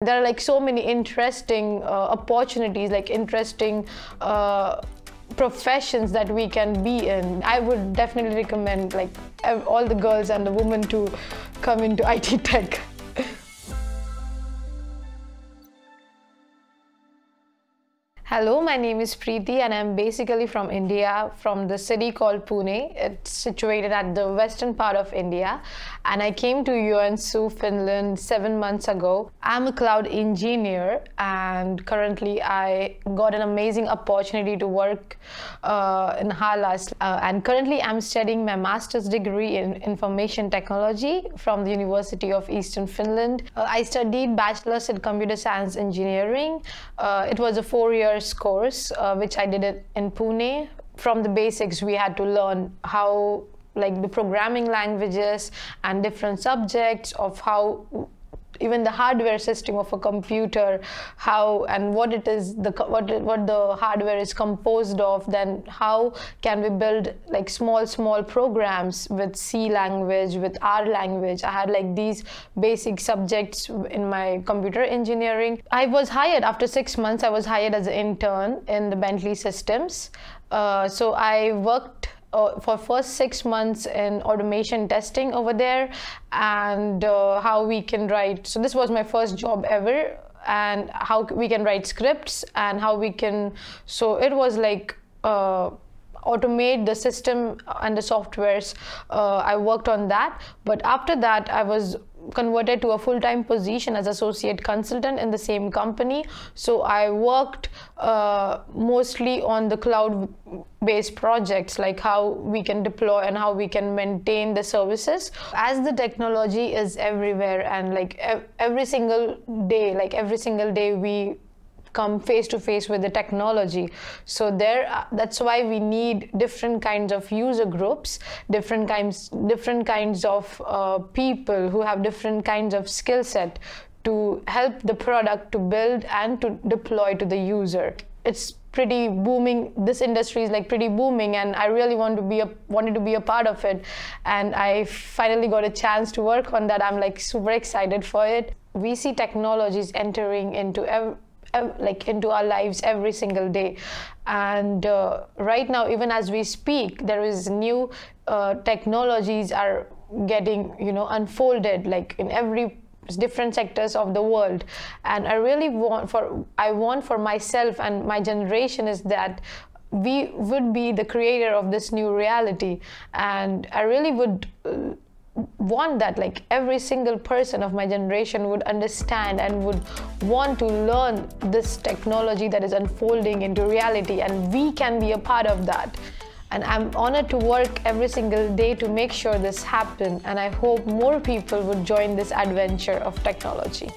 There are like so many interesting uh, opportunities, like interesting uh, professions that we can be in. I would definitely recommend like all the girls and the women to come into IT tech. Hello, my name is Preeti and I'm basically from India, from the city called Pune. It's situated at the western part of India. And I came to Joensuu, Finland seven months ago. I'm a cloud engineer and currently I got an amazing opportunity to work uh, in Haallas. Uh, and currently I'm studying my master's degree in information technology from the University of Eastern Finland. Uh, I studied bachelor's in computer science engineering. Uh, it was a four course, uh, which I did it in Pune. From the basics, we had to learn how, like, the programming languages and different subjects of how even the hardware system of a computer how and what it is the what what the hardware is composed of then how can we build like small small programs with c language with r language? I had like these basic subjects in my computer engineering. I was hired after 6 months i was hired as an intern in the bentley systems. Uh, so i worked uh, for first six months in automation testing over there and uh, how we can write so this was my first job ever and how we can write scripts and how we can so it was like uh, automate the system and the softwares uh, i worked on that. But after that i was converted to a full-time position as associate consultant in the same company. So i worked uh, mostly on the cloud based projects like how we can deploy and how we can maintain the services. As the technology is everywhere and like ev- every single day like every single day we come face to face with the technology. So there uh, that's why we need different kinds of user groups different kinds different kinds of uh, people who have different kinds of skill set to help the product to build and to deploy to the user. It's pretty booming. This industry is like pretty booming and i really want to be a wanted to be a part of it. And i finally got a chance to work on that. I'm like super excited for it. We see technologies entering into ev- like into our lives every single day. And uh, right now even as we speak there is new uh, technologies are getting you know unfolded like in every different sectors of the world. And i really want for i want for myself and my generation is that we would be the creator of this new reality. And i really would want that like every single person of my generation would understand and would want to learn this technology that is unfolding into reality and we can be a part of that. And i'm honored to work every single day to make sure this happen and i hope more people would join this adventure of technology